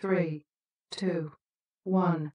three, two, one.